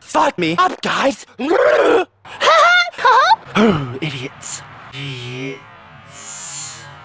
Fuck me up, guys! Idiots.